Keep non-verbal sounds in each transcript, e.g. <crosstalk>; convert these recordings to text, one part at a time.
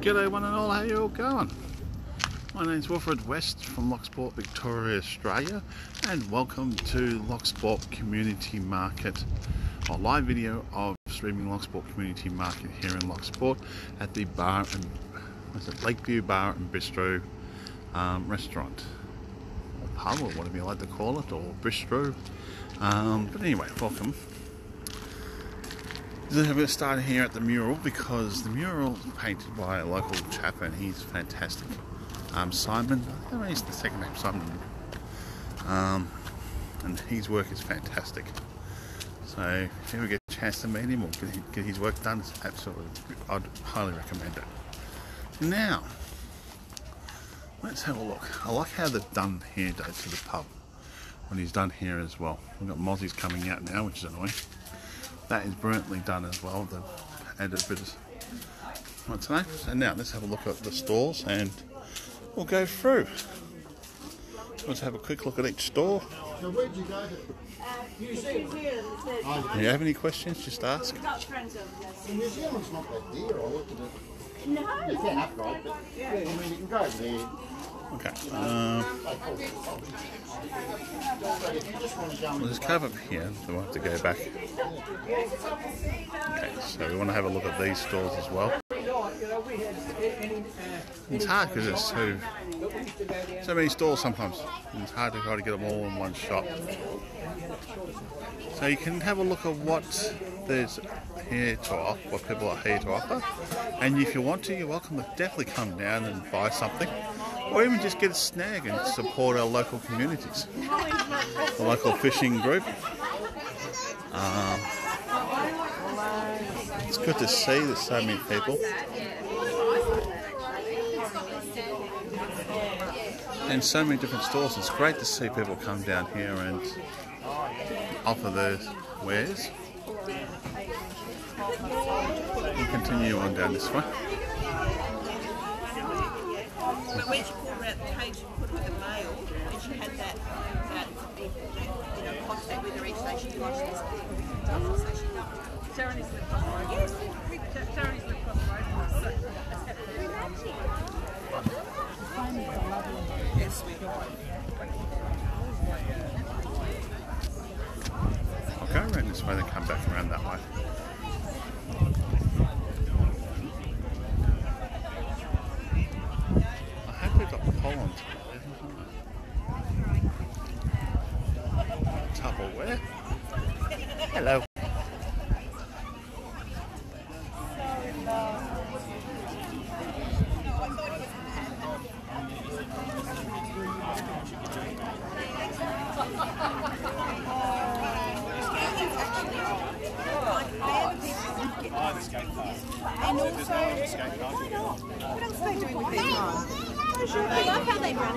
G'day one and all, how you all going? My name's Wilfred West from Loch Sport Victoria, Australia and welcome to Loch Sport Community Market, a live video of streaming Loch Sport Community Market here in Loch Sport at the bar and what's it, Lakeview Bar and Bistro um, restaurant. Or pub or whatever you like to call it or bistro. Um, but anyway welcome I'm going to start here at the mural because the mural is painted by a local chap and he's fantastic. Um, Simon, I think he's the second name, Simon. Um, and his work is fantastic. So if you ever get a chance to meet him or get, his work done, it's absolutely, I'd highly recommend it. Now, let's have a look. I like how they've done here to the pub when he's done here as well. We've got mozzies coming out now, which is annoying that is brilliantly done as well. They've added a bit of what's name. So now let's have a look at the stalls and we'll go through. Let's have a quick look at each store. So where'd you go to? Do you have any questions? Just ask. New Zealand's not that dear. I looked at it. No. It's a half right, but I mean, you can go over there. Okay. Um, we'll come up here. So we'll have to go back. Okay. So we want to have a look at these stores as well. It's hard because there's so so many stores sometimes. It's hard to try to get them all in one shop. So you can have a look at what there's here to offer, what people are here to offer. And if you want to, you're welcome to definitely come down and buy something. Or even just get a snag and support our local communities. The local fishing group. Um, it's good to see there's so many people. And so many different stores. It's great to see people come down here and offer their wares. We'll continue on down this way. But when she pulled out the cage and put her the mail, and she had that, that, you know, contact with her each day, she watched this. So she Sharon is the crossroad. Yes. Sharon is the crossroad. Yes, we I'll go around this way then come back around that way. I hope we've got Poland. Tupperware. Hello. And also, what else are they doing with their time? I love how they run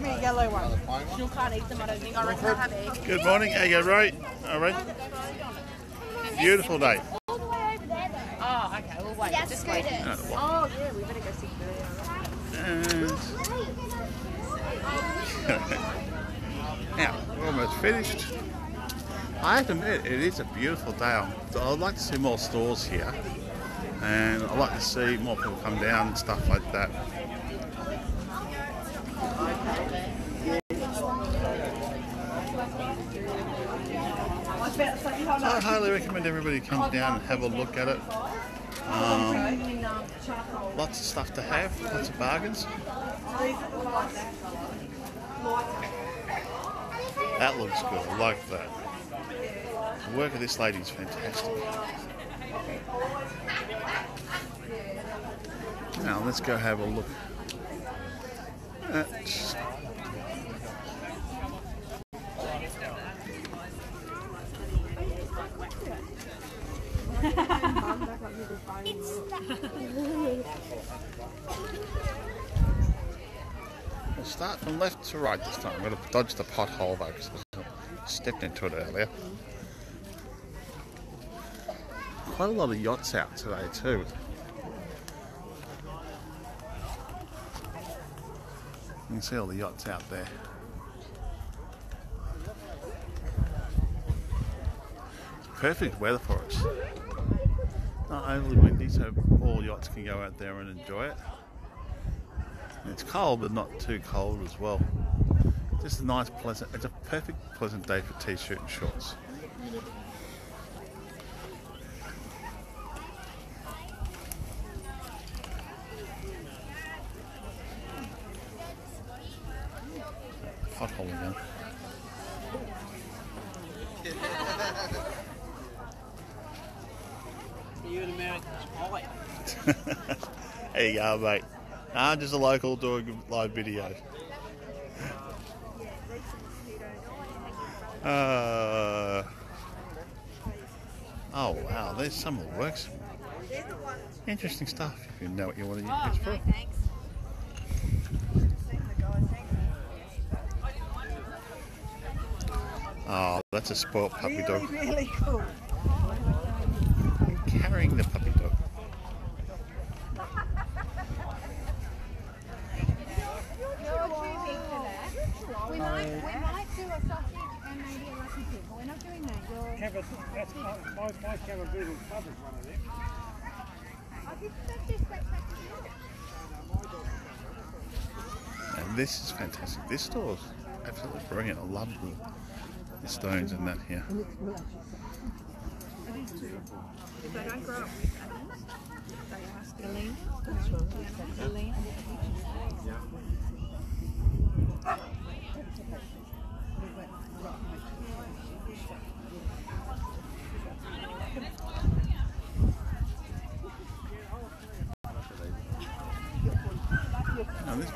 Well, me a yellow one. Still can't eat them, I don't think. I reckon I'll have eggs. Good morning. How you right? All right. Beautiful day. All the way over there, though. Oh, okay, we'll wait. Yeah, Just scooters. wait. Oh, oh, yeah, we better go see And now we're almost finished. I have to admit, it is a beautiful day. I'm- I'd like to see more stores here, and I'd like to see more people come down and stuff like that. So I highly recommend everybody come down and have a look at it. Um, lots of stuff to have, lots of bargains. That looks good. I like that. The work of this lady is fantastic. Now let's go have a look at <laughs> We'll start from left to right this time. I'm going to dodge the pothole though because I stepped into it earlier. Quite a lot of yachts out today too. You can see all the yachts out there. It's perfect weather for us. Not overly windy, so all yachts can go out there and enjoy it. It's cold, but not too cold as well. Just a nice, pleasant. It's a perfect, pleasant day for t-shirt and shorts. Pothole again. <laughs> There you go, mate. I'm just a local doing live video. Uh, oh wow, there's some of the works. Interesting stuff if you know what you want to use it for. thanks. Oh, that's a spoilt puppy dog. Really cool. Carrying the puppy dog. We might, we might do a sausage and maybe a lucky pig, but we're not doing that. You're, Have a, that's my, my, my Cavaboodle club is one of them. I think that's just like, And this is fantastic. This store's absolutely brilliant. I love the, the stones and that here.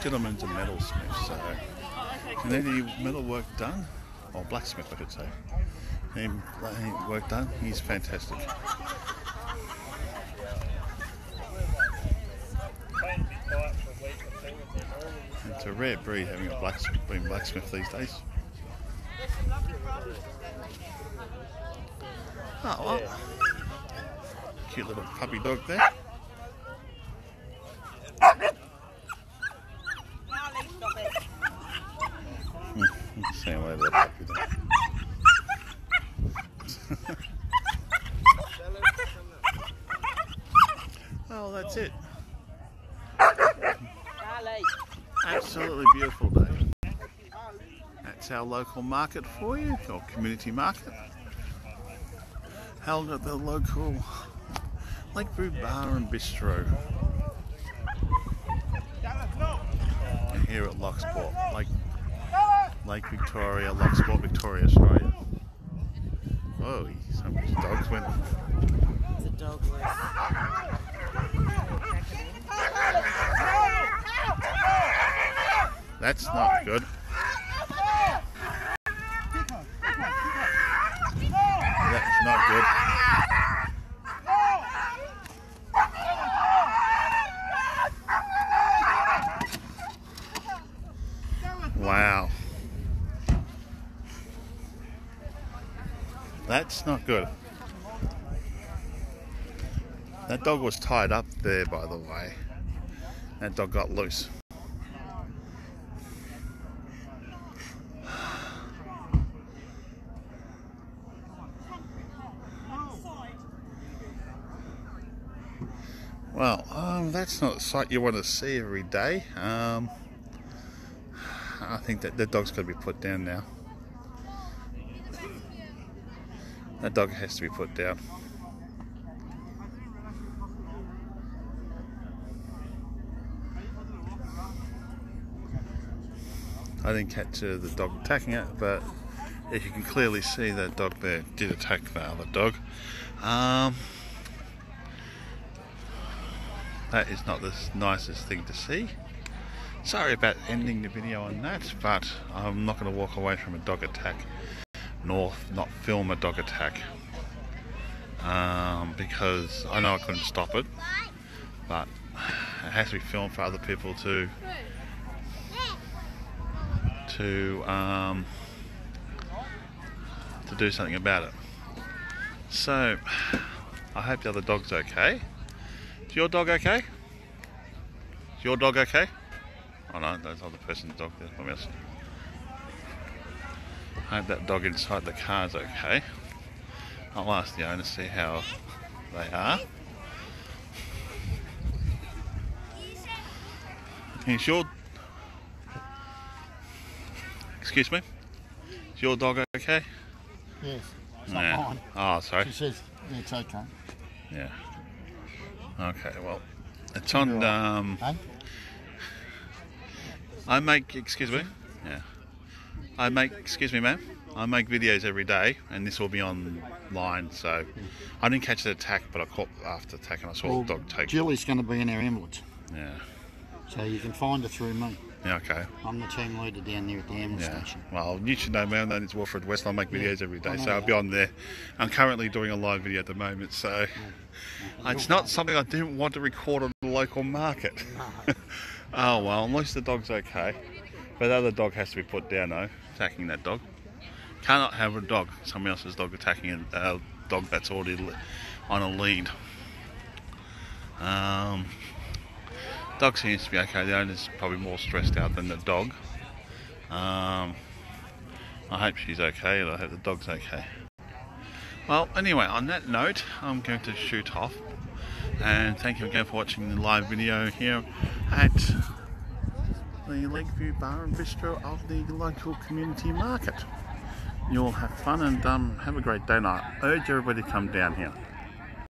Gentleman's a metalsmith, so then he metal work done, or blacksmith I should say. Any work done, he's fantastic. It's a rare breed having a blacksmith, being blacksmith these days. Oh, well. cute little puppy dog there. Marley, stop it. Oh, that's it. Absolutely beautiful day. That's our local market for you, or community market. Held at the local Lake Lakeview Bar and Bistro. Here at Loch Sport, Lake, Lake Victoria, Loch Sport, Victoria, Australia. Oh, some dogs went. The dog was. That's not good. That's not good. Wow. That's not good. That dog was tied up there, by the way. That dog got loose. Well, um, that's not a sight you want to see every day. Um, I think that the dog's got to be put down now. That dog has to be put down. I didn't catch uh, the dog attacking it, but if you can clearly see that dog there did attack the other dog. Um, that is not the nicest thing to see. Sorry about ending the video on that, but I'm not going to walk away from a dog attack, nor not film a dog attack. um, because I know I couldn't stop it, but it has to be filmed for other people to to um, to do something about it. So I hope the other dog's okay. Is your dog okay? Is your dog okay? Oh no, that's other person's dog there. Something else. I hope that dog inside the car is okay. I'll ask the owner to see how they are. Is your excuse me? Is your dog okay? Yes. It's not Yeah. mine. Oh, sorry. She says it's okay. Yeah. Okay. Well, it's on. Um, Hey? I make. Excuse me. Yeah. I make. Excuse me, ma'am. I make videos every day, and this will be online. So, I didn't catch the attack, but I caught after attack, and I saw Well, the dog take. Julie's going to be in our ambulance, Yeah. so you can find her through me. Yeah. Okay. I'm the team leader down there at the ambulance Yeah. station. Well, you should know, man. That it's Wilfred West. I make videos every I day, so I'll be on there. I'm currently doing a live video at the moment, so <laughs> it's not something I didn't want to record on the local market. <laughs> <laughs> oh well, at least the dog's okay. But the other dog has to be put down, though. Attacking that dog. Cannot have a dog, someone else's dog attacking a dog that's already on a lead. Um, dog seems to be okay. The owner's probably more stressed out than the dog. Um, I hope she's okay and I hope the dog's okay. Well, anyway, on that note, I'm going to shoot off. And thank you again for watching the live video here at the Lakeview Bar and Bistro of the local community market. You'll have fun and um, have a great day. I urge everybody to come down here.